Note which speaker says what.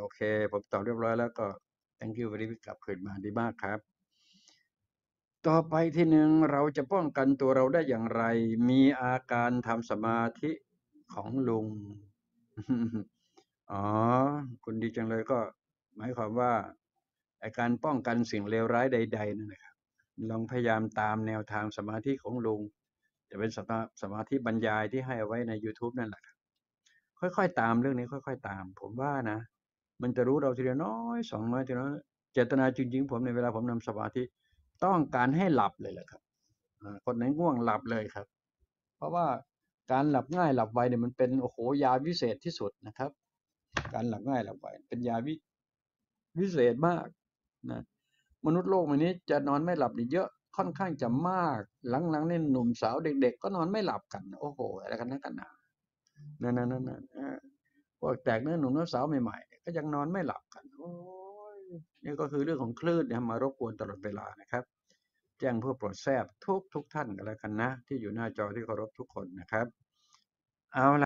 Speaker 1: โอเค ผมตอบเรียบร้อยแล้วก็ thank you very much กลับคืนมาดีมากครับ ต่อไปที่หนึ่งเราจะป้องกันตัวเราได้อย่างไร มีอาการทำสมาธิของลุง อ๋อ คุณดีจังเลยก็ หมายความว่าอ้การป้องกันสิ่งเลวร้ายใด ๆนั่นนะครับ ลองพยายามตามแนวทางสมาธิของลุง จะเป็นสมาสมาธิบรรยายที่ให้เอาไว้ใน YouTube นั่นแหละครับค่อยๆตามเรื่องนี้ค่อย ๆ ตาม ผมว่านะ มันจะรู้เราทีละน้อยสองน้อยทีละน้อยเจตนาจริงๆผมในเวลาผมนำสมาธิต้องการให้หลับเลยแหละครับคนไหนง่วงหลับเลยครับ เพราะว่าการหลับง่ายหลับไวเนี่ยมันเป็นโอ้โหยาวิเศษที่สุดนะครับ การหลับง่ายหลับไวเป็นยาวิวิเศษมากนะมนุษย์โลกวันนี้จะนอนไม่หลับนี่เยอะค่อนข้างจะมาก หลังๆนี่หนุ่มสาวเด็ก ๆ ก็นอนไม่หลับกัน โอ้โหอะไรกันนักกันหนานั่นนั่นนั่นนั่นอ่าพวกแตกเนื้อหนุ่มเนื้อสาวใหม่ๆ ก็ยังนอนไม่หลับกัน โอ้ยนี่ก็คือเรื่องของคลื่นเนี่ยมารบกวนตลอดเวลานะครับ แจ้งเพื่อโปรดแทบทุกทุกท่านกันแล้วกันนะ ที่อยู่หน้าจอที่เคารพทุกคนนะครับ เอาละ